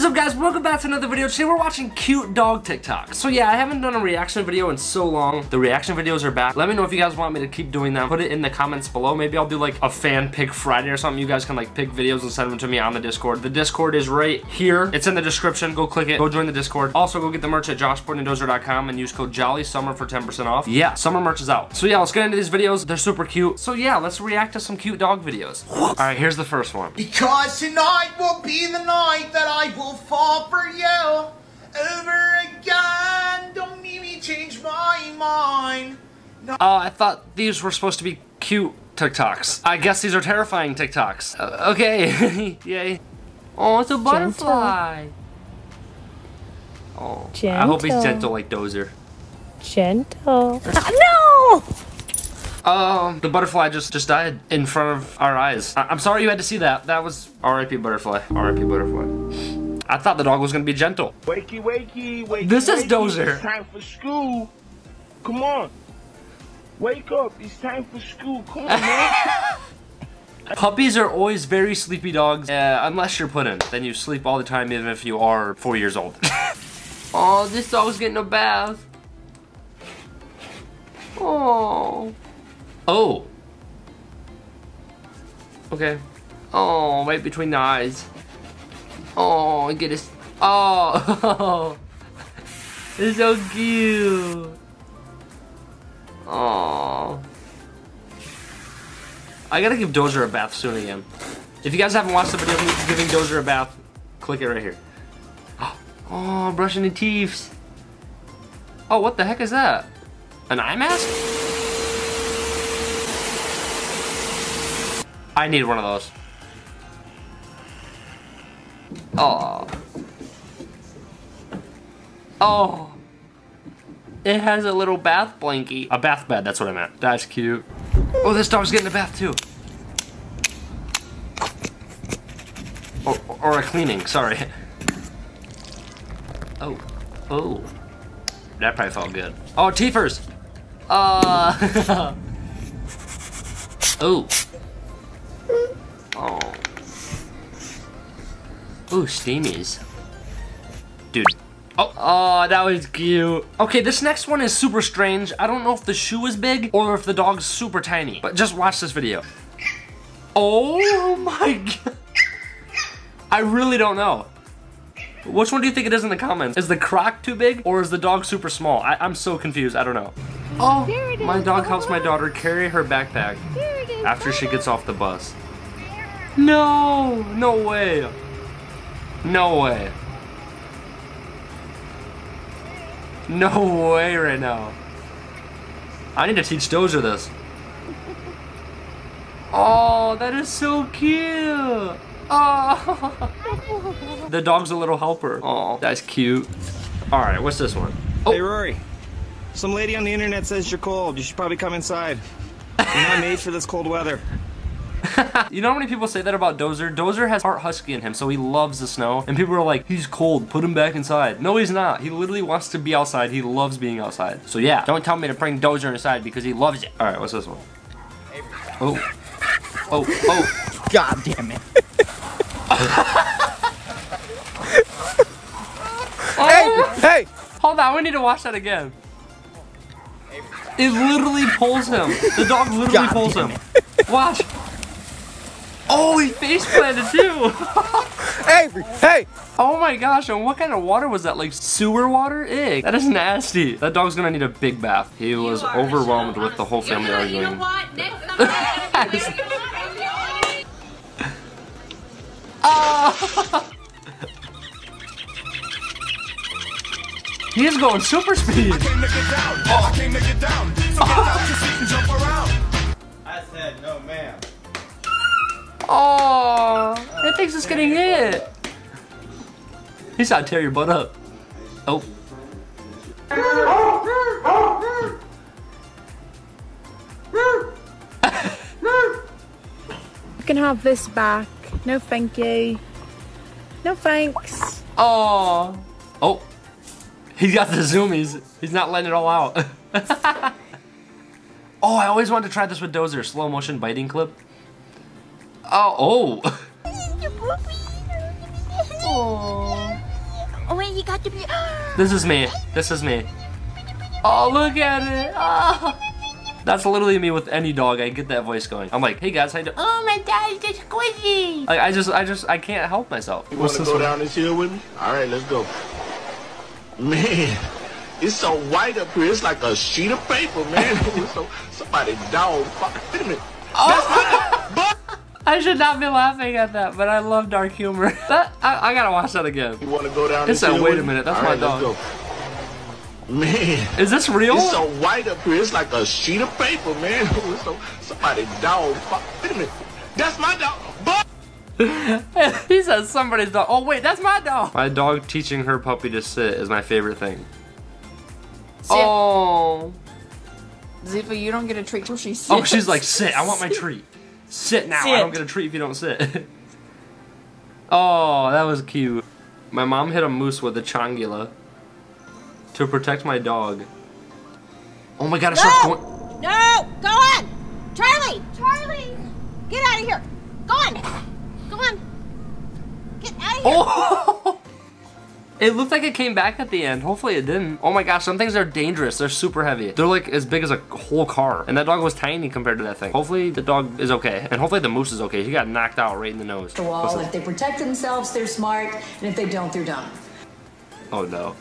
is up guys, welcome back to another video. Today we're watching cute dog TikTok. So yeah, I haven't done a reaction video in so long. The reaction videos are back. Let me know if you guys want me to keep doing them. Put it in the comments below. Maybe I'll do like a fan pick Friday or something. You guys can like pick videos and send them to me on the Discord. The Discord is right here. It's in the description. Go click it. Go join the Discord. Also go get the merch at joshpuddinanddozer.com and use code JOLLYSUMMER for 10% off. Yeah, summer merch is out. So yeah, let's get into these videos. They're super cute. So yeah, let's react to some cute dog videos. All right, here's the first one. Because tonight will be the night that I will fall for you over again. Don't make me change my mind. Oh, I thought these were supposed to be cute TikToks. I guess these are terrifying TikToks. Uh, okay, yay. Oh, it's a butterfly. Oh, gentle. I hope he's Gentle. gentle like Dozer. Gentle. no! Um, the butterfly just just died in front of our eyes. I- I'm sorry you had to see that. That was R.I.P. butterfly. R.I.P. butterfly. I thought the dog was gonna be gentle. Wakey, wakey, wakey. This is wakey. Dozer. It's time for school. Come on. Wake up. It's time for school. Come on, man. Puppies are always very sleepy dogs, uh, unless you're put in. Then you sleep all the time, even if you are four years old. oh, this dog's getting a bath. Oh. Oh. Okay. Oh, right between the eyes. Oh, get his. Oh. it's so cute. Oh. I gotta give Dozer a bath soon again. If you guys haven't watched the video of me giving Dozer a bath, click it right here. Oh, brushing the teeth. Oh, what the heck is that? An eye mask? I need one of those. Oh. Oh. It has a little bath blankie. A bath bed, that's what I meant. That's cute. Oh, this dog's getting a bath too. Or, or a cleaning, sorry. Oh, oh. That probably felt good. Oh, teethers. Uh. oh. Oh. Ooh, steamies. Dude. Oh, oh, that was cute. Okay, this next one is super strange. I don't know if the shoe is big or if the dog's super tiny. But just watch this video. Oh my god. I really don't know. Which one do you think it is in the comments? Is the croc too big or is the dog super small? I am so confused. I don't know. Oh, my dog helps my daughter carry her backpack after she gets off the bus. No, no way. No way. No way right now. I need to teach Dozer this. Oh, that is so cute. Oh. the dog's a little helper. Oh, that's cute. All right, what's this one? Oh. Hey Rory, some lady on the internet says you're cold. You should probably come inside. You're not made for this cold weather. You know how many people say that about Dozer? Dozer has heart husky in him, so he loves the snow. And people are like, he's cold, put him back inside. No, he's not. He literally wants to be outside. He loves being outside. So yeah, don't tell me to bring Dozer inside because he loves it. All right, what's this one? Oh. Oh, oh. God damn it. oh. Hey! Hold on, we need to watch that again. It literally pulls him. The dog literally God pulls him. Watch. Oh, he face planted too. Avery! Hey! Oh my gosh, and what kind of water was that? Like sewer water? Ew. That is nasty. That dog's gonna need a big bath. He was overwhelmed with the whole family You know arguing. what? Next time Oh. He is going super speed. That thing's just getting hit. He's trying to tear your butt up. Oh. You can have this back. No thank you. No thanks. Oh. Oh. He's got the zoomies. He's not letting it all out. oh, I always wanted to try this with Dozer. Slow motion biting clip. Oh. Oh. oh. wait, you got to be. This is me. This is me. Oh, look at it. Oh. That's literally me with any dog. I get that voice going. I'm like, hey guys, how you doing? Oh my god, it's just squishy. Like, I just, I just, I can't help myself. You want to go down this hill with me? All right, let's go. Man, it's so white up here. It's like a sheet of paper, man. so, somebody dog. Fuck, wait a minute. Oh. That's my dog. I should not be laughing at that, but I love dark humor. That, I, I gotta watch that again. You want to go down It this said, wait a minute, that's All my right, let's dog. go. Man, Is this real? it's so white up here. It's like a sheet of paper, man. so, somebody dog. Wait a minute. That's my dog. But he says somebody's dog. Oh wait, that's my dog. My dog teaching her puppy to sit is my favorite thing. Oh. Ziva, you don't get a treat till she oh, sits. Oh, she's like, sit. I want my treat. Sit now. I don't get a treat if you don't sit. oh, that was cute. My mom hit a moose with a chongula to protect my dog. Oh my god, it starts No! going. No, go on. Charlie, Charlie, get out of here. Go on. Go on. Get out of here. Oh! It looked like it came back at the end. Hopefully it didn't. Oh my gosh, some things are dangerous. They're super heavy. They're like as big as a whole car. And that dog was tiny compared to that thing. Hopefully the dog is okay. And hopefully the moose is okay. He got knocked out right in the nose. the wall. If they protect themselves, they're smart, and if they don't, they're dumb. Oh no.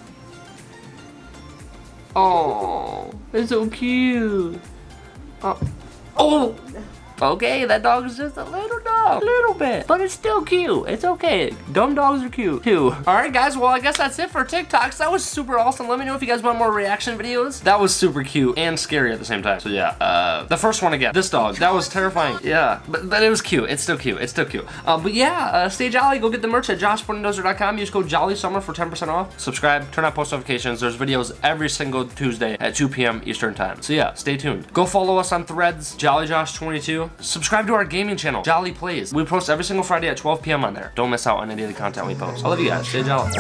Oh, it's so cute. Uh, oh. Oh. Okay, that dog is just a little dog. A little bit. But it's still cute. It's okay. Dumb dogs are cute, too. Alright, guys. Well, I guess that's it for TikToks. That was super awesome. Let me know if you guys want more reaction videos. That was super cute and scary at the same time. So, yeah. Uh, the first one again. This dog. That was terrifying. Yeah. But, but it was cute. It's still cute. It's still cute. Uh, but, yeah. Uh, stay jolly. Go get the merch at joshpuddinanddozer.com. Use code JOLLYSUMMER for 10% off. Subscribe. Turn on post notifications. There's videos every single Tuesday at 2 p.m. Eastern Time. So, yeah. Stay tuned. Go follow us on Threads. JollyJosh22. Subscribe to our gaming channel, Jolly Plays. We post every single Friday at 12 p.m. on there. Don't miss out on any of the content we post. I love you guys. Stay jolly.